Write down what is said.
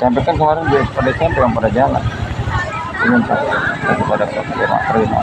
SMP kan kemarin di pada SMP yang pada jalan. Ini pas pada terima